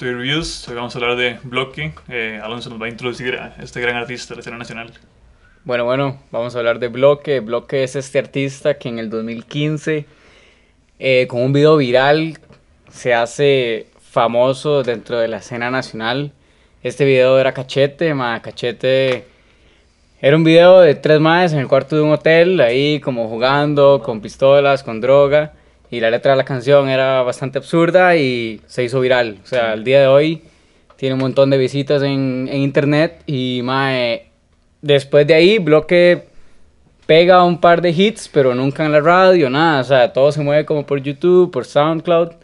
Doctor Reviews. Hoy vamos a hablar de Bloque. Eh, Alonso nos va a introducir a este gran artista de la escena nacional. Bueno, bueno, vamos a hablar de Bloque. Bloque es este artista que en el 2015, eh, con un video viral, se hace famoso dentro de la escena nacional. Este video era Cachete, ma, Cachete era un video de tres madres en el cuarto de un hotel, ahí como jugando, con pistolas, con droga. Y la letra de la canción era bastante absurda y se hizo viral. O sea, al día de hoy tiene un montón de visitas en, en internet. Y mae, después de ahí, Bloque pega un par de hits, pero nunca en la radio, nada. O sea, todo se mueve como por YouTube, por SoundCloud.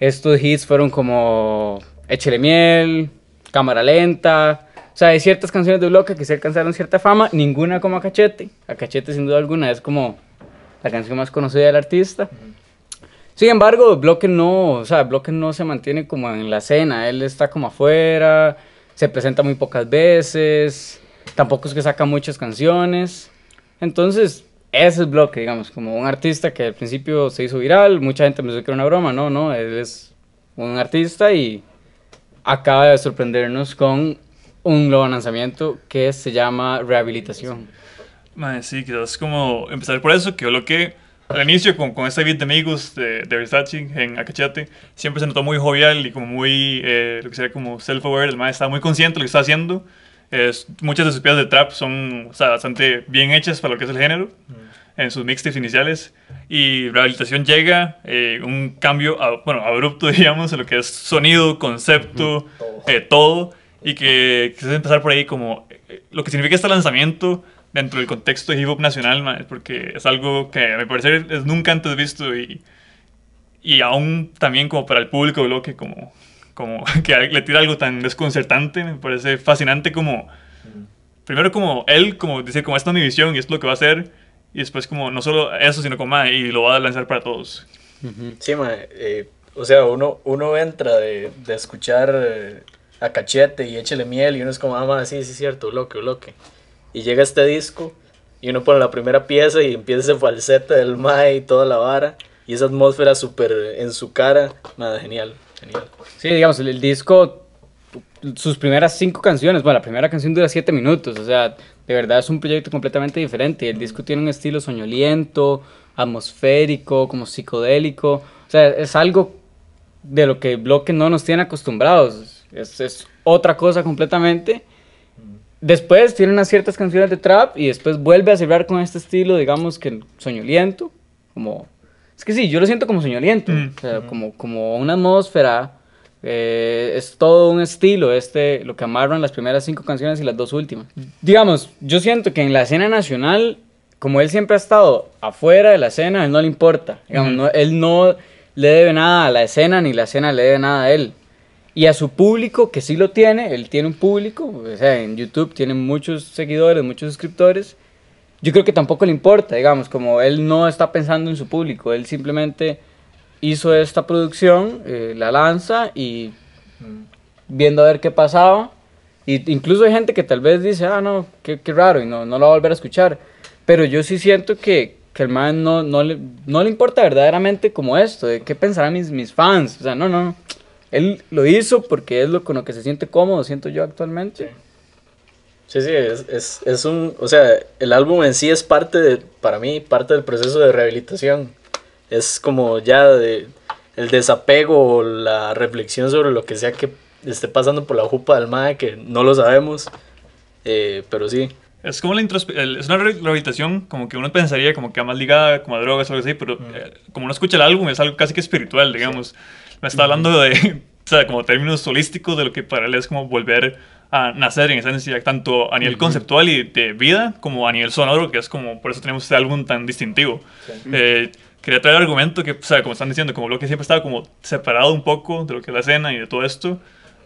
Estos hits fueron como Échele miel, Cámara lenta. O sea, hay ciertas canciones de Bloque que se alcanzaron cierta fama, ninguna como a Cachete. A Cachete, sin duda alguna, es como la canción más conocida del artista. Sin embargo, Bloque no, o sea, Bloque no se mantiene como en la escena, él está como afuera, se presenta muy pocas veces, tampoco es que saca muchas canciones. Entonces, ese es Bloque, digamos, como un artista que al principio se hizo viral, mucha gente pensó que era una broma, no, no, él es un artista y acaba de sorprendernos con un nuevo lanzamiento que se llama Rehabilitación. Mae, sí, quizás como empezar por eso, que lo que al inicio con, con este beat de amigos de, de Versace en Acachate, siempre se notó muy jovial y como muy, eh, lo que sería como self-aware, el mae estaba muy consciente de lo que está haciendo. Es, muchas de sus piezas de trap son o sea, bastante bien hechas para lo que es el género, en sus mixtapes iniciales. Y Rehabilitación llega, eh, un cambio, a- bueno, abrupto, digamos, en lo que es sonido, concepto, eh, todo. Y que quizás empezar por ahí como eh, lo que significa este lanzamiento dentro del contexto de hip hop nacional, mae, porque es algo que a mi parecer es nunca antes visto y, y aún también como para el público de bloque como, como que le tira algo tan desconcertante, me parece fascinante como, primero como él, como decir, como esta es mi visión y esto es lo que va a hacer, y después como no solo eso, sino como, "Mae, y lo va a lanzar para todos. Sí, mae, eh, o sea, uno, uno entra de, de escuchar eh, a Cachete y Échele Miel y uno es como, ah, mae, sí, sí, es cierto, bloque, bloque. Y llega este disco y uno pone la primera pieza y empieza ese falsete del mae y toda la vara y esa atmósfera súper en su cara, nada, genial, genial. Sí, digamos, el, el disco, sus primeras cinco canciones, bueno, la primera canción dura siete minutos, o sea, de verdad es un proyecto completamente diferente. El disco tiene un estilo soñoliento, atmosférico, como psicodélico, o sea, es algo de lo que Bloque no nos tiene acostumbrados, es, es otra cosa completamente. Después tiene unas ciertas canciones de trap y después vuelve a cerrar con este estilo, digamos que soñoliento, como... Es que sí, yo lo siento como soñoliento, Mm. o sea, como, como una atmósfera, eh, es todo un estilo, este, lo que amarran las primeras cinco canciones y las dos últimas. Digamos, yo siento que en la escena nacional, como él siempre ha estado afuera de la escena, a él no le importa, digamos, Ujú. no- él no le debe nada a la escena ni la escena le debe nada a él. Y a su público, que sí lo tiene, él tiene un público, o sea, en YouTube tiene muchos seguidores, muchos suscriptores. Yo creo que tampoco le importa, digamos, como él no está pensando en su público, él simplemente hizo esta producción, eh, la lanza y viendo a ver qué pasaba. Y incluso hay gente que tal vez dice, ah, no, qué, qué raro, y no, no lo va a volver a escuchar. Pero yo sí siento que, que el man no, no, le, no le importa verdaderamente como esto, de qué pensarán mis, mis fans. O sea, no, no. Él lo hizo porque es lo con lo que se siente cómodo, siento yo actualmente. Sí, sí, es, es, es un, o sea, el álbum en sí es parte de, para mí, parte del proceso de rehabilitación. Es como ya de, el desapego o la reflexión sobre lo que sea que esté pasando por la jupa del MAE, que no lo sabemos, eh, pero sí. Es como la introspe- el- es una re- rehabilitación como que uno pensaría como que va más ligada como a drogas o algo así, pero eh, como uno escucha el álbum es algo casi que espiritual, digamos. Me está hablando de, o sea, como términos holísticos de lo que para él es como volver a nacer en esencia, tanto a nivel conceptual y de vida como a nivel sonoro, que es como, por eso tenemos este álbum tan distintivo. Eh, quería traer el argumento que, o sea, como están diciendo, como lo que siempre estaba como separado un poco de lo que es la escena y de todo esto,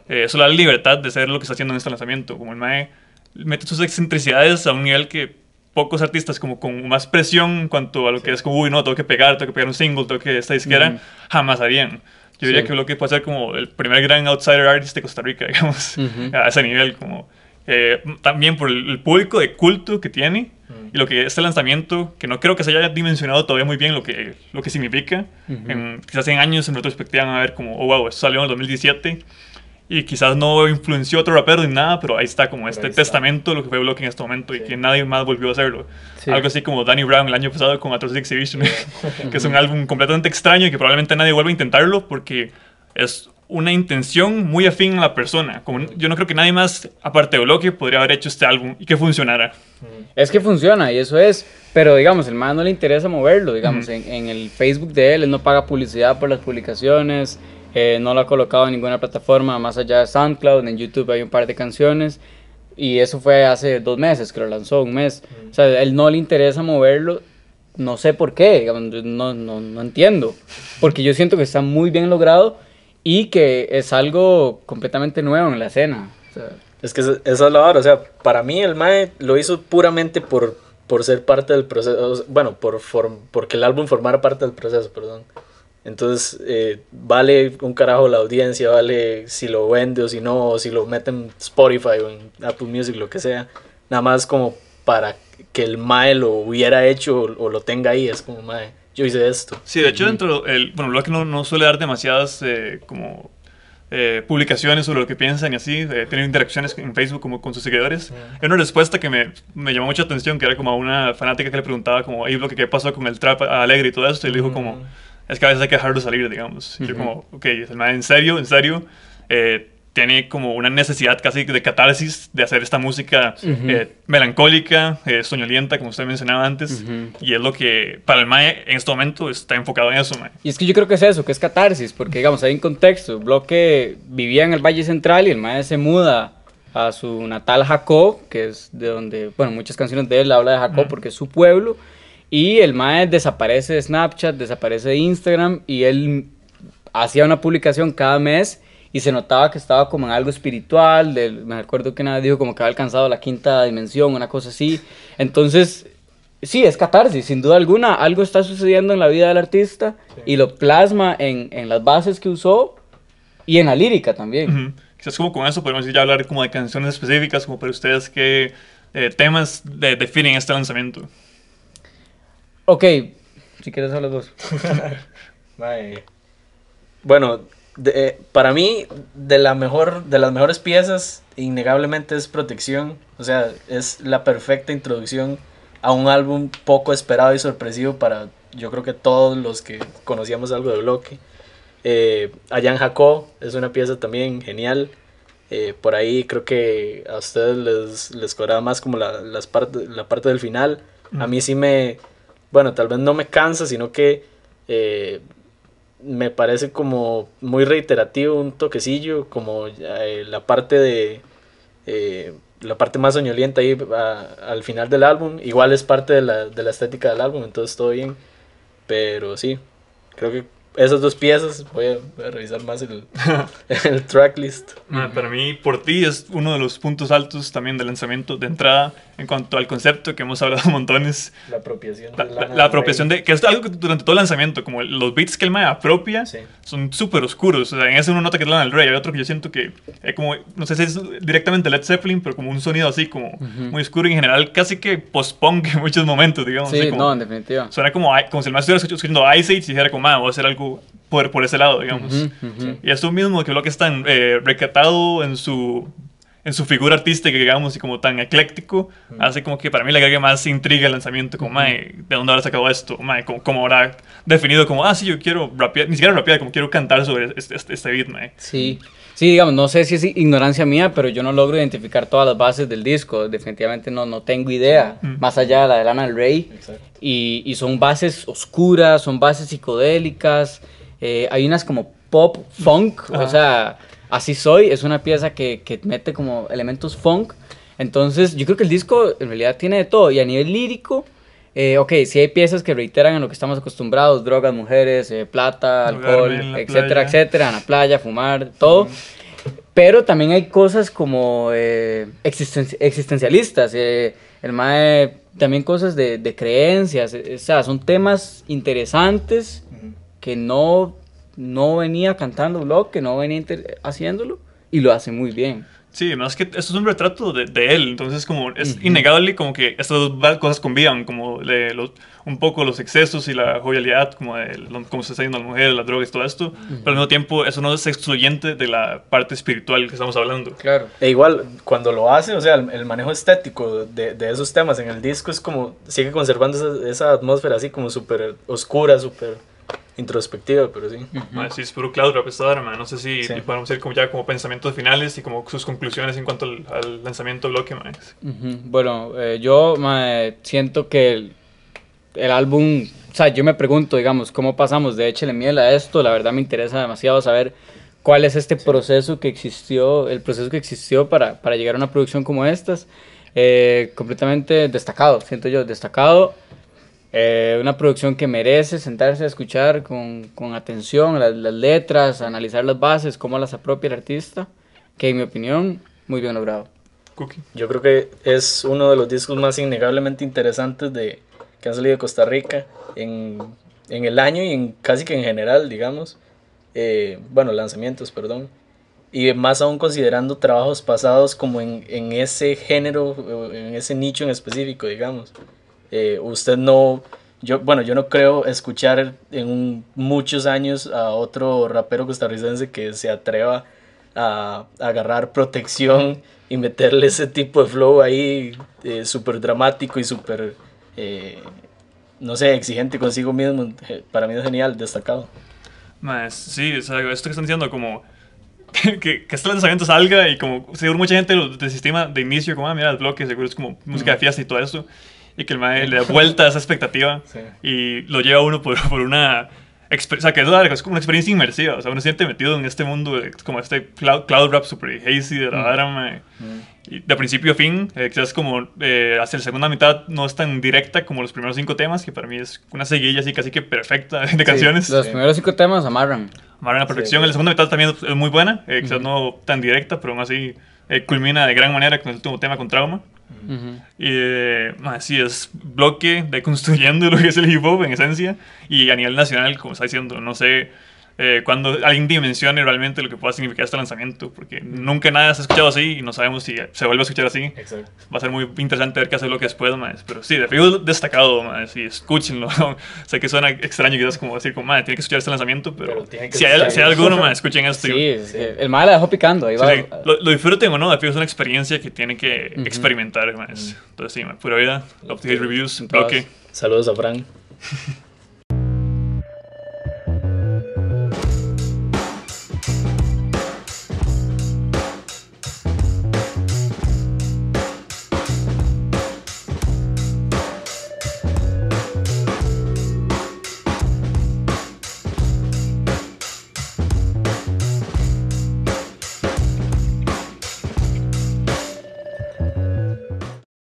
eh, eso le da la libertad de ser lo que está haciendo en este lanzamiento, como el Mae mete sus excentricidades a un nivel que pocos artistas como con más presión en cuanto a lo que es como, uy, no, tengo que pegar, tengo que pegar un single, tengo que esta disquera, Ujú. jamás harían. Yo diría Sí. que lo que puede ser como el primer gran outsider artist de Costa Rica, digamos, Ujú. a ese nivel, como eh, también por el, público de culto que tiene Y lo que este lanzamiento, que no creo que se haya dimensionado todavía muy bien lo que, lo que significa, en, quizás en años en retrospectiva van a ver como, oh wow, esto salió en el 2017 y quizás no influenció a otro rapero ni nada, pero ahí está como este testamento de lo que fue Block en este momento y que nadie más volvió a hacerlo. Algo así como Danny Brown el año pasado con Atrocity Exhibition, que es un álbum completamente extraño y que probablemente nadie vuelva a intentarlo porque es una intención muy afín a la persona. Como yo no creo que nadie más, aparte de Bloque, podría haber hecho este álbum y que funcionara. Es que funciona y eso es, pero digamos, el man no le interesa moverlo, digamos, en, en el Facebook de él, él no paga publicidad por las publicaciones eh, no lo ha colocado en ninguna plataforma más allá de SoundCloud. En YouTube hay un par de canciones. Y eso fue hace dos meses que lo lanzó, un mes. O sea, a él no le interesa moverlo. No sé por qué, no, no, no entiendo. Porque yo siento que está muy bien logrado y que es algo completamente nuevo en la escena. es que esa es la hora. O sea, para mí el Mae lo hizo puramente por, por ser parte del proceso. Bueno, por, porque el álbum formara parte del proceso, perdón. Entonces, eh, vale un carajo la audiencia, vale si lo vende o si no, o si lo mete en Spotify o en Apple Music, lo que sea. Nada más como para que el Mae lo hubiera hecho o, lo tenga ahí, es como Mae, yo hice esto. Sí, de hecho, dentro, el, bueno, lo que no, no suele dar demasiadas eh, como eh, publicaciones sobre lo que piensan y así, eh, tener interacciones en Facebook como con sus seguidores. Hay una respuesta que me, me, llamó mucha atención, que era como a una fanática que le preguntaba como, hey, lo que qué pasó con el trap alegre y todo esto, y le dijo como es que a veces hay que dejarlo salir, digamos. Yo como, ok, en serio, en serio, eh, tiene como una necesidad casi de catarsis de hacer esta música eh, melancólica, eh, soñolienta, como usted mencionaba antes, y es lo que para el Mae en este momento está enfocado en eso. Mae. Y es que yo creo que es eso, que es catarsis, porque digamos, hay un contexto, Bloque vivía en el Valle Central y el Mae se muda a su natal Jacó, que es de donde, bueno, muchas canciones de él habla de Jacó porque es su pueblo, y el mae desaparece de Snapchat, desaparece de Instagram y él hacía una publicación cada mes y se notaba que estaba como en algo espiritual, me acuerdo que nada dijo como que había alcanzado la quinta dimensión, una cosa así. Entonces, sí, es catarsis, sin duda alguna, algo está sucediendo en la vida del artista y lo plasma en, en, las bases que usó y en la lírica también. Quizás como con eso podemos ya hablar como de canciones específicas, como para ustedes, ¿qué eh, temas definen este lanzamiento? Ok, si quieres hablar vos. bueno, eh, para mí, de, la mejor, de las mejores piezas, innegablemente es Protección. O sea, es la perfecta introducción a un álbum poco esperado y sorpresivo para, yo creo que todos los que conocíamos algo de Bloque. Eh, Ayan Jaco es una pieza también genial. Eh, por ahí creo que a ustedes les, les cobraba más como la, las parte, la parte del final. A mí sí me, bueno, tal vez no me cansa, sino que eh, me parece como muy reiterativo un toquecillo, como eh, la parte de... Eh, la parte más soñolienta ahí al final del álbum, igual es parte de la, de la estética del álbum, entonces todo bien, pero sí, creo que esas dos piezas, voy a, revisar más el, el tracklist. para mí, por ti es uno de los puntos altos también del lanzamiento de entrada en cuanto al concepto que hemos hablado montones. La apropiación de la, apropiación de, que es algo que durante todo el lanzamiento, como los beats que él me apropia, son súper oscuros. O sea, en ese uno nota que es Lana del Rey, hay otro que yo siento que es como, no sé si es directamente Led Zeppelin, pero como un sonido así, como muy oscuro y en general casi que post-punk en muchos momentos, digamos. Sí, no, en definitiva. Suena como, como si el más estuviera escuchando Ice Age y dijera como, ah, voy a hacer algo por, por ese lado, digamos. Y eso mismo, que lo que es tan eh, recatado en su, en su figura artística, digamos, y como tan ecléctico, hace como que para mí le agregue más intriga al lanzamiento, como, ¿de dónde habrá sacado esto? Mae, como, como habrá definido como, ah, sí, yo quiero rapear, ni siquiera rapear, como quiero cantar sobre este, este, este beat, mae. Sí. Sí, digamos, no sé si es ignorancia mía, pero yo no logro identificar todas las bases del disco. Definitivamente no, no tengo idea, más allá de la de Lana del Rey. Y, y, son bases oscuras, son bases psicodélicas. Eh, hay unas como pop, funk, o sea, Así Soy es una pieza que, que mete como elementos funk. Entonces, yo creo que el disco en realidad tiene de todo. Y a nivel lírico, eh, ok, sí hay piezas que reiteran en lo que estamos acostumbrados, drogas, mujeres, eh, plata, alcohol, etcétera, etcétera, en la playa, fumar, todo. Pero también hay cosas como eh, existencialistas, el MAE, también cosas de, de creencias, o sea, son temas interesantes que no, no venía cantando Block, que no venía haciéndolo, y lo hace muy bien. Sí, más que esto es un retrato de, de él, entonces como es innegable como que estas dos cosas convivan, como de los, un poco los excesos y la jovialidad, como de lo- cómo se está yendo las mujeres, las drogas, todo esto, pero al mismo tiempo eso no es excluyente de la parte espiritual que estamos hablando. Claro. E igual, cuando lo hace, o sea, el, el manejo estético de, de esos temas en el disco es como, sigue conservando esa, esa atmósfera así como súper oscura, súper introspectiva, pero sí. Sí, es puro cloud rap esta. No sé si Sí. podemos ir como ya como pensamientos finales y como sus conclusiones en cuanto al, al lanzamiento bloque, ma. Ujú. Bueno, eh, yo siento que el, el álbum, o sea, yo me pregunto, digamos, cómo pasamos de Échele Miel a esto, la verdad me interesa demasiado saber cuál es este proceso que existió, el proceso que existió para, para llegar a una producción como estas, Eh, completamente destacado, siento yo, destacado, Eh, una producción que merece sentarse a escuchar con, con atención las, las letras, analizar las bases, cómo las apropia el artista, que en mi opinión, muy bien logrado. Cookie. Yo creo que es uno de los discos más innegablemente interesantes de, que han salido de Costa Rica en, en el año y en casi que en general, digamos. Eh, bueno, lanzamientos, perdón. Y más aún considerando trabajos pasados como en, en ese género, en ese nicho en específico, digamos. Eh, usted no, yo, bueno, yo no creo escuchar en un- muchos años a otro rapero costarricense que se atreva a, a agarrar protección y meterle ese tipo de flow ahí eh, súper dramático y súper, eh, no sé, exigente consigo mismo. Eh, Para mí es genial, destacado. Ma, es- sí, o sea, esto que están diciendo como que, que, que este lanzamiento salga y como seguro mucha gente lo desestima de inicio como, ah, mira, el bloque seguro es como música de fiesta y todo eso y que el mae le da vuelta a esa expectativa Sí. y lo lleva a uno por, por una o sea, que es, larga, es como una experiencia inmersiva, o sea, uno se siente metido en este mundo, como este cloud, cloud rap super hazy de la vara, mae. Y de principio a fin, eh, quizás como eh, hacia la segunda mitad no es tan directa como los primeros cinco temas, que para mí es una seguilla así casi que perfecta de canciones. Los Sí. primeros cinco temas amarran. Amarran a la perfección. Sí. La segunda mitad también es muy buena, eh, quizás no tan directa, pero aún así eh, culmina de gran manera con el último tema con trauma. Eh, ma, sí, es bloque de construyendo lo que es el hip hop en esencia. Y a nivel nacional, como está diciendo, no sé eh, cuando alguien dimensione realmente lo que pueda significar este lanzamiento, porque nunca nada se ha escuchado así y no sabemos si se vuelve a escuchar así. Exacto. Va a ser muy interesante ver qué hace lo que después, más. Pero sí, de fijo destacado, más. Sí, escúchenlo. sé que suena extraño quizás como decir, como, madre, tiene que escuchar este lanzamiento, pero, Pero si, hay, si hay alguno, más, escuchen esto. Sí, y- que el mal la dejó picando. Ahí Sí, va. sí, lo, lo disfruten o no, de fijo es una experiencia que tiene que Ujú. experimentar, más. Entonces, sí, ma, pura vida. Love to Hate Reviews, bloque. Saludos a Fran.